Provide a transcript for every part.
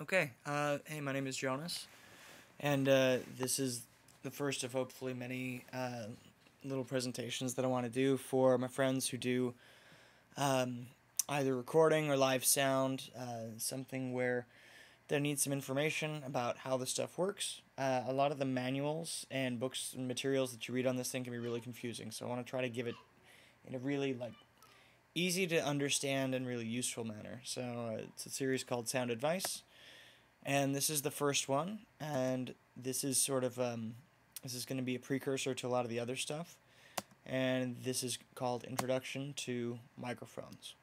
Okay, uh, hey, my name is Jonas, and uh, this is the first of hopefully many uh, little presentations that I want to do for my friends who do um, either recording or live sound, uh, something where they need some information about how the stuff works. Uh, a lot of the manuals and books and materials that you read on this thing can be really confusing, so I want to try to give it in a really like easy to understand and really useful manner. So uh, it's a series called Sound Advice, and this is the first one, and this is sort of um, this is going to be a precursor to a lot of the other stuff, and this is called Introduction to Microphones.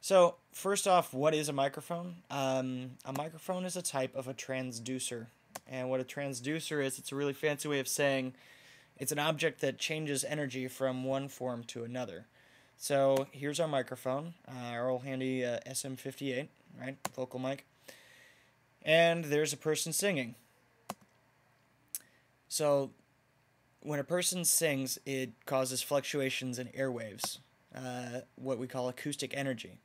So first off, what is a microphone? Um, a microphone is a type of a transducer, and what a transducer is, it's a really fancy way of saying it's an object that changes energy from one form to another. So here's our microphone, uh, our old handy uh, SM58, right, vocal mic. And there's a person singing. So when a person sings, it causes fluctuations in airwaves, uh, what we call acoustic energy.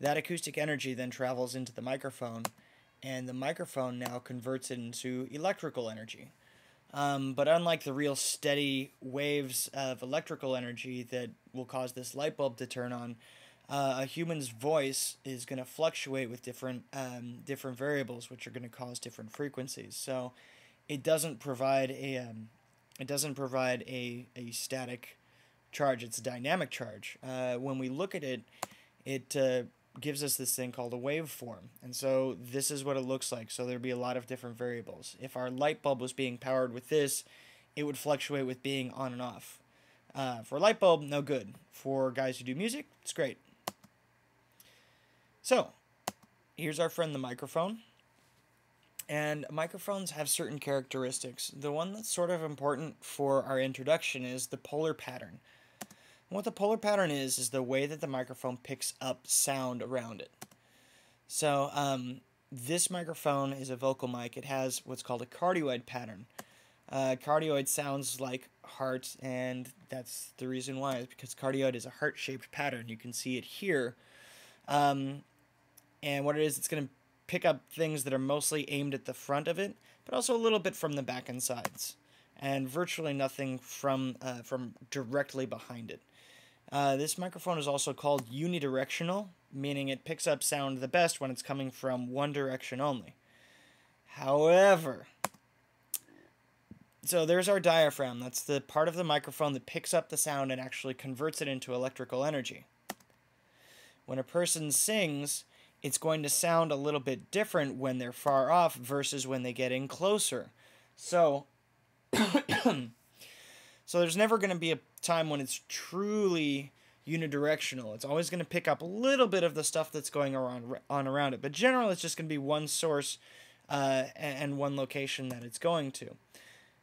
That acoustic energy then travels into the microphone, and the microphone now converts it into electrical energy. Um, but unlike the real steady waves of electrical energy that will cause this light bulb to turn on, uh, a human's voice is going to fluctuate with different um, different variables, which are going to cause different frequencies. So it doesn't provide a um, it doesn't provide a, a static charge. It's a dynamic charge. Uh, when we look at it, it uh, gives us this thing called a waveform. And so this is what it looks like. So there'd be a lot of different variables. If our light bulb was being powered with this, it would fluctuate with being on and off. Uh, for a light bulb, no good. For guys who do music, it's great. So, here's our friend the microphone. And microphones have certain characteristics. The one that's sort of important for our introduction is the polar pattern what the polar pattern is, is the way that the microphone picks up sound around it. So, um, this microphone is a vocal mic. It has what's called a cardioid pattern. Uh, cardioid sounds like heart, and that's the reason why, is because cardioid is a heart-shaped pattern. You can see it here. Um, and what it is, it's going to pick up things that are mostly aimed at the front of it, but also a little bit from the back and sides, and virtually nothing from uh, from directly behind it. Uh, this microphone is also called unidirectional, meaning it picks up sound the best when it's coming from one direction only. However, so there's our diaphragm. That's the part of the microphone that picks up the sound and actually converts it into electrical energy. When a person sings, it's going to sound a little bit different when they're far off versus when they get in closer. So, so there's never going to be a time when it's truly unidirectional. It's always going to pick up a little bit of the stuff that's going around on around it, but generally it's just going to be one source uh, and one location that it's going to.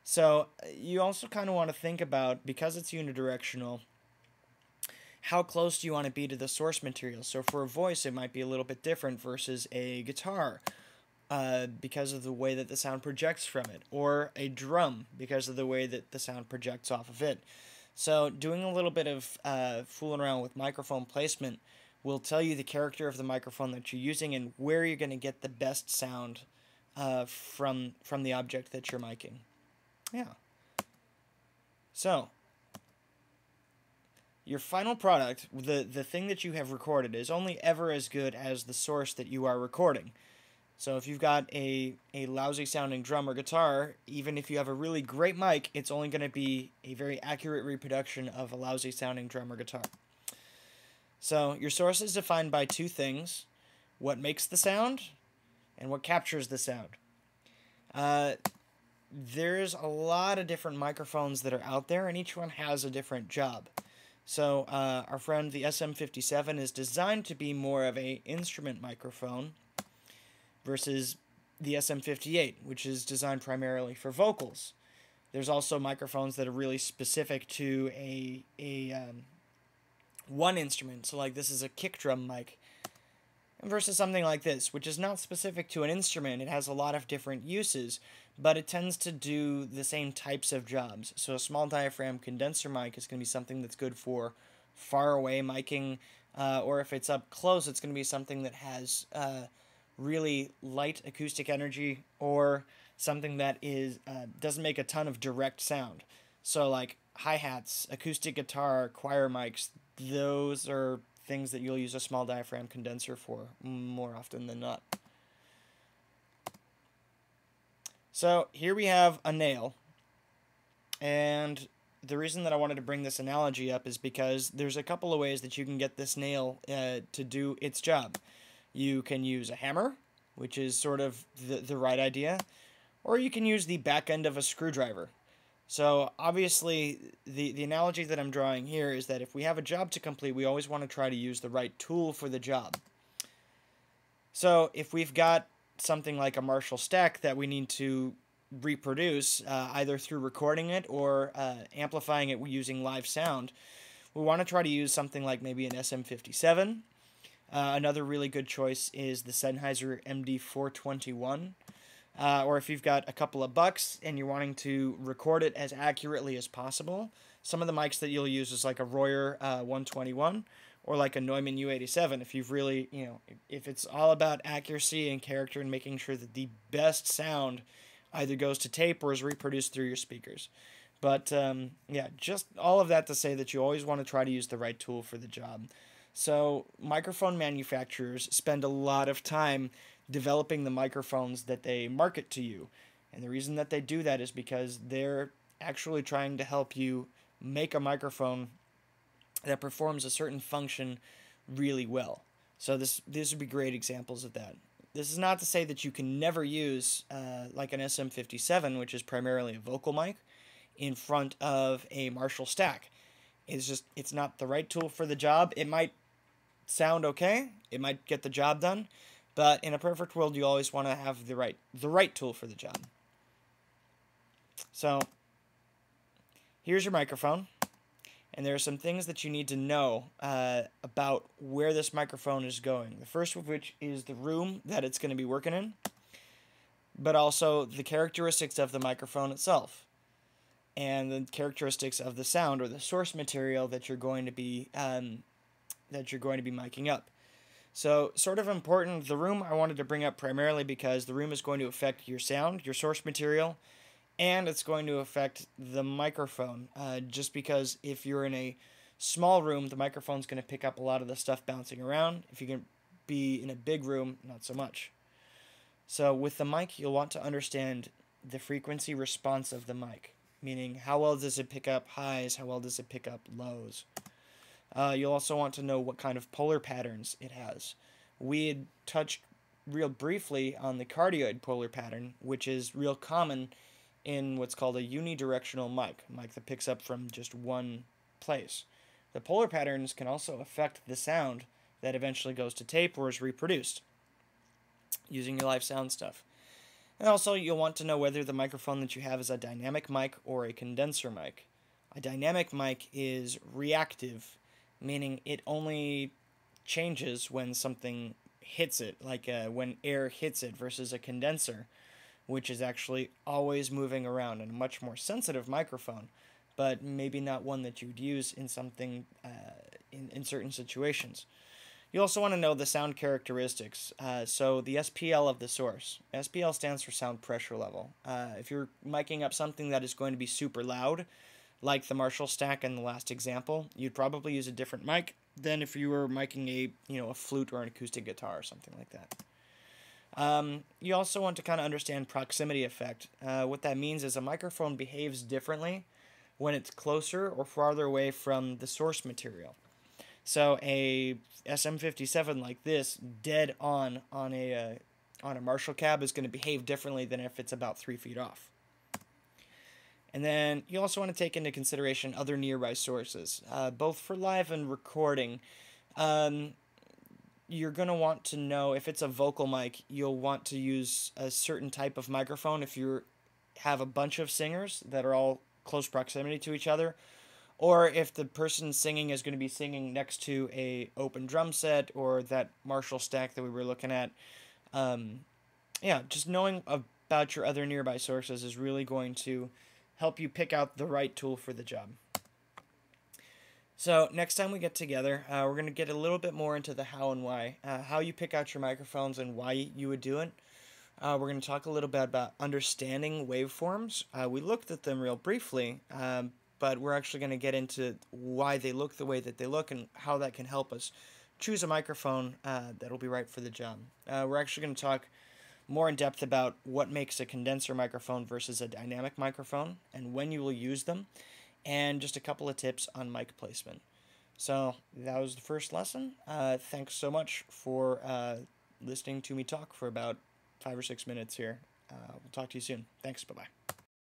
So you also kind of want to think about because it's unidirectional. How close do you want to be to the source material? So for a voice, it might be a little bit different versus a guitar uh, because of the way that the sound projects from it, or a drum because of the way that the sound projects off of it. So doing a little bit of uh, fooling around with microphone placement will tell you the character of the microphone that you're using and where you're going to get the best sound uh, from from the object that you're miking. Yeah. So your final product, the the thing that you have recorded, is only ever as good as the source that you are recording. So if you've got a, a lousy sounding drum or guitar, even if you have a really great mic, it's only going to be a very accurate reproduction of a lousy sounding drum or guitar. So your source is defined by two things, what makes the sound and what captures the sound. Uh, there's a lot of different microphones that are out there, and each one has a different job. So uh, our friend the SM57 is designed to be more of a instrument microphone, versus the SM58, which is designed primarily for vocals. There's also microphones that are really specific to a a um, one instrument. So like this is a kick drum mic versus something like this, which is not specific to an instrument. It has a lot of different uses, but it tends to do the same types of jobs. So a small diaphragm condenser mic is going to be something that's good for far away miking, Uh, or if it's up close, it's going to be something that has uh, really light acoustic energy or something that is uh, doesn't make a ton of direct sound. So like hi hats, acoustic guitar, choir mics, those are things that you'll use a small diaphragm condenser for more often than not. So here we have a nail, and the reason that I wanted to bring this analogy up is because there's a couple of ways that you can get this nail uh, to do its job. You can use a hammer, which is sort of the, the right idea, or you can use the back end of a screwdriver. So obviously, the, the analogy that I'm drawing here is that if we have a job to complete, we always want to try to use the right tool for the job. So if we've got something like a Marshall stack that we need to reproduce, uh, either through recording it or uh, amplifying it using live sound, we want to try to use something like maybe an SM57. Uh, another really good choice is the Sennheiser MD421. Uh, or if you've got a couple of bucks and you're wanting to record it as accurately as possible, some of the mics that you'll use is like a Royer uh, 121 or like a Neumann U87. If you've really, you know, if it's all about accuracy and character and making sure that the best sound either goes to tape or is reproduced through your speakers. But um, yeah, just all of that to say that you always want to try to use the right tool for the job. So, microphone manufacturers spend a lot of time developing the microphones that they market to you. And the reason that they do that is because they're actually trying to help you make a microphone that performs a certain function really well. So this these would be great examples of that. This is not to say that you can never use uh, like an SM57, which is primarily a vocal mic, in front of a Marshall stack. It's just it's not the right tool for the job. It might sound okay. It might get the job done, but in a perfect world, you always want to have the right the right tool for the job. So here's your microphone, and there are some things that you need to know uh, about where this microphone is going. The first of which is the room that it's going to be working in, but also the characteristics of the microphone itself, and the characteristics of the sound or the source material that you're going to be um, that you're going to be miking up. So, sort of important, the room I wanted to bring up primarily because the room is going to affect your sound, your source material, and it's going to affect the microphone. Uh, just because if you're in a small room, the microphone's going to pick up a lot of the stuff bouncing around. If you can be in a big room, not so much. So, with the mic, you'll want to understand the frequency response of the mic, meaning how well does it pick up highs, how well does it pick up lows. Uh, you'll also want to know what kind of polar patterns it has. We had touched real briefly on the cardioid polar pattern, which is real common in what's called a unidirectional mic, a mic that picks up from just one place. The polar patterns can also affect the sound that eventually goes to tape or is reproduced using your live sound stuff. And also, you'll want to know whether the microphone that you have is a dynamic mic or a condenser mic. A dynamic mic is reactive meaning it only changes when something hits it, like uh, when air hits it, versus a condenser, which is actually always moving around and a much more sensitive microphone, but maybe not one that you'd use in something uh, in, in certain situations. You also want to know the sound characteristics. Uh, so the SPL of the source. SPL stands for sound pressure level. Uh, if you're miking up something that is going to be super loud, like the Marshall stack in the last example, you'd probably use a different mic than if you were miking a you know a flute or an acoustic guitar or something like that. Um, you also want to kind of understand proximity effect. Uh, what that means is a microphone behaves differently when it's closer or farther away from the source material. So a SM57 like this, dead on on a uh, on a Marshall cab, is going to behave differently than if it's about three feet off. And then you also want to take into consideration other nearby sources, uh, both for live and recording. Um, you're going to want to know if it's a vocal mic, you'll want to use a certain type of microphone if you have a bunch of singers that are all close proximity to each other or if the person singing is going to be singing next to a open drum set or that Marshall stack that we were looking at. Um, yeah, just knowing about your other nearby sources is really going to help you pick out the right tool for the job. So next time we get together, uh, we're gonna get a little bit more into the how and why, uh, how you pick out your microphones and why you would do it. Uh, we're going to talk a little bit about understanding waveforms. Uh, we looked at them real briefly, um, but we're actually going to get into why they look the way that they look and how that can help us choose a microphone uh, that'll be right for the job. Uh, we're actually going to talk more in depth about what makes a condenser microphone versus a dynamic microphone and when you will use them, and just a couple of tips on mic placement. So that was the first lesson. Uh, thanks so much for uh, listening to me talk for about five or six minutes here. Uh, we'll talk to you soon. Thanks. Bye bye.